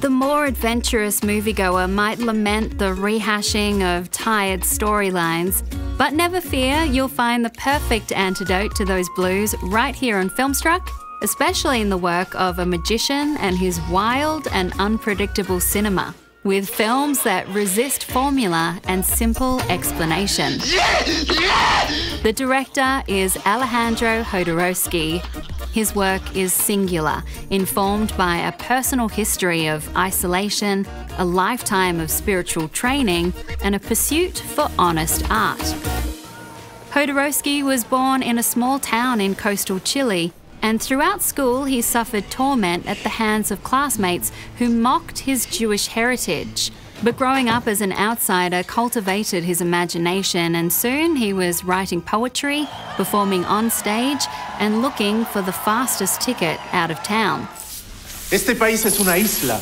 The more adventurous moviegoer might lament the rehashing of tired storylines, but never fear, you'll find the perfect antidote to those blues right here on Filmstruck, especially in the work of a magician and his wild and unpredictable cinema with films that resist formula and simple explanation. The director is Alejandro Jodorowsky. His work is singular, informed by a personal history of isolation, a lifetime of spiritual training, and a pursuit for honest art. Jodorowsky was born in a small town in coastal Chile and throughout school he suffered torment at the hands of classmates who mocked his Jewish heritage. But growing up as an outsider cultivated his imagination, and soon he was writing poetry, performing on stage, and looking for the fastest ticket out of town. Este país es una isla.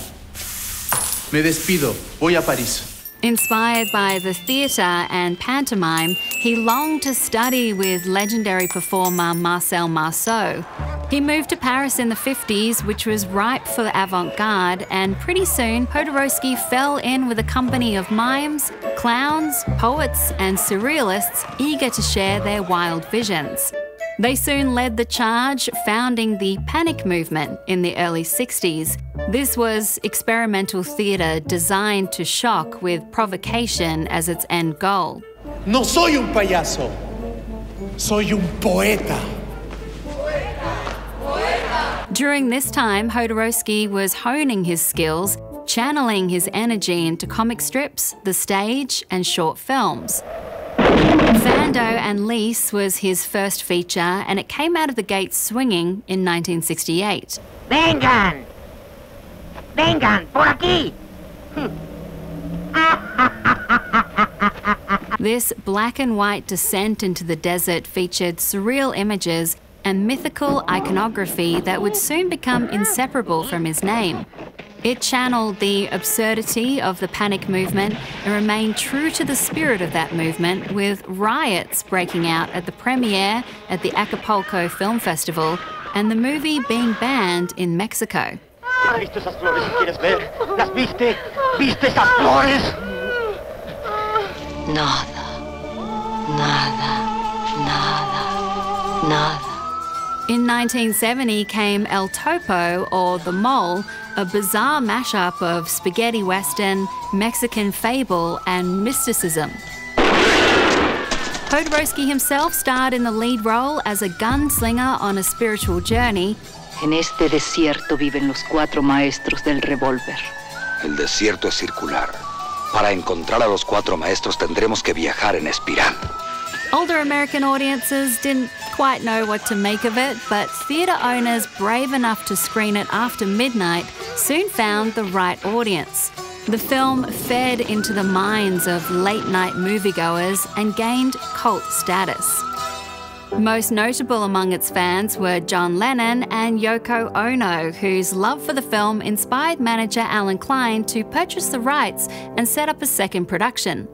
Me despido. Voy a París. Inspired by the theatre and pantomime, he longed to study with legendary performer Marcel Marceau. He moved to Paris in the 50s, which was ripe for avant garde, and pretty soon Jodorowsky fell in with a company of mimes, clowns, poets, and surrealists eager to share their wild visions. They soon led the charge, founding the Panic Movement in the early 60s. This was experimental theatre designed to shock with provocation as its end goal. No soy un payaso, soy un poeta. During this time, Jodorowsky was honing his skills, channeling his energy into comic strips, the stage, and short films. Fando and Lis was his first feature, and it came out of the gate swinging in 1968. Vengan! Vengan, por aquí! this black and white descent into the desert featured surreal images and mythical iconography that would soon become inseparable from his name. It channeled the absurdity of the panic movement and remained true to the spirit of that movement, with riots breaking out at the premiere at the Acapulco Film Festival and the movie being banned in Mexico. ¿Viste esas flores que quieres ver? ¿Las viste? ¿Viste esas flores? Nada. Nada. Nada. Nada. In 1970 came El Topo, or The Mole, a bizarre mashup of spaghetti western, Mexican fable, and mysticism. Jodorowsky himself starred in the lead role as a gunslinger on a spiritual journey. En este desierto viven los cuatro maestros del revólver. El desierto es circular. Para encontrar a los cuatro maestros tendremos que viajar en espiral. Older American audiences didn't quite know what to make of it, but theatre owners brave enough to screen it after midnight soon found the right audience. The film fed into the minds of late night moviegoers and gained cult status. Most notable among its fans were John Lennon and Yoko Ono, whose love for the film inspired manager Allen Klein to purchase the rights and set up a second production.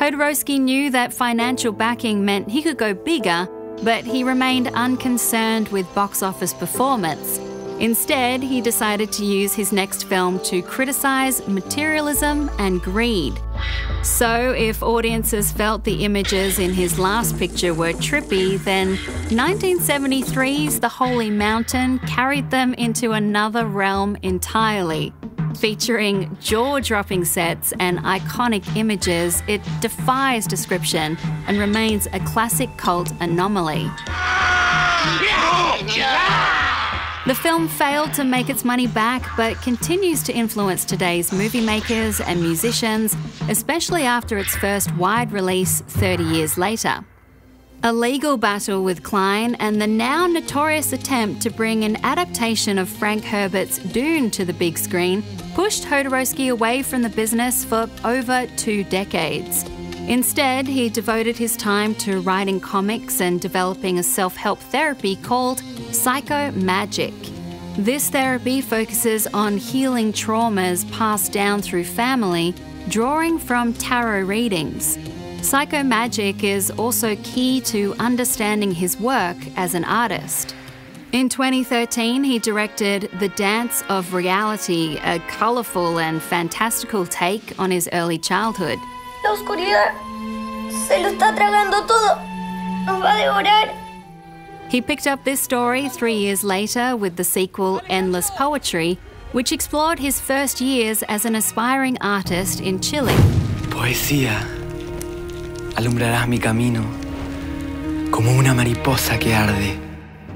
Jodorowsky knew that financial backing meant he could go bigger, but he remained unconcerned with box office performance. Instead, he decided to use his next film to criticise materialism and greed. So, if audiences felt the images in his last picture were trippy, then 1973's The Holy Mountain carried them into another realm entirely. Featuring jaw dropping sets and iconic images, it defies description and remains a classic cult anomaly. The film failed to make its money back, but continues to influence today's movie makers and musicians, especially after its first wide release 30 years later. A legal battle with Klein and the now notorious attempt to bring an adaptation of Frank Herbert's Dune to the big screen pushed Jodorowsky away from the business for over two decades. Instead, he devoted his time to writing comics and developing a self help therapy called Psycho Magic. This therapy focuses on healing traumas passed down through family, drawing from tarot readings. Psycho Magic is also key to understanding his work as an artist. In 2013, he directed The Dance of Reality, a colourful and fantastical take on his early childhood. La oscuridad se lo está tragando todo. Nos va a devorar. He picked up this story three years later with the sequel Endless Poetry, which explored his first years as an aspiring artist in Chile. Poesía, alumbrarás mi camino como una mariposa que arde.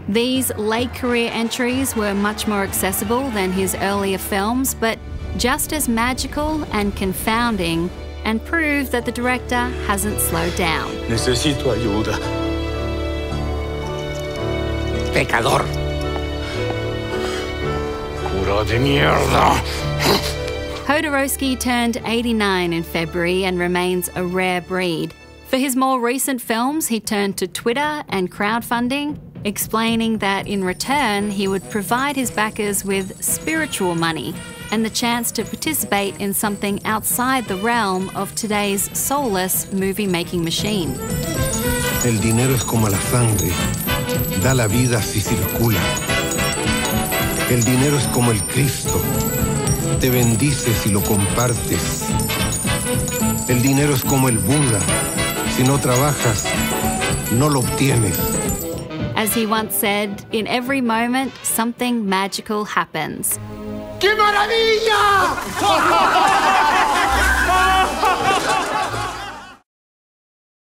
These late career entries were much more accessible than his earlier films, but just as magical and confounding, and prove that the director hasn't slowed down. Necesito ayuda. Pecador. Cura de mierda. Jodorowsky turned 89 in February and remains a rare breed. For his more recent films, he turned to Twitter and crowdfunding, explaining that in return he would provide his backers with spiritual money and the chance to participate in something outside the realm of today's soulless movie making machine. El dinero es como la sangre, da la vida si circula. El dinero es como el Cristo, te bendice si lo compartes. El dinero es como el Buda, si no trabajas, no lo obtienes. As he once said, in every moment, something magical happens. ¡Qué maravilla!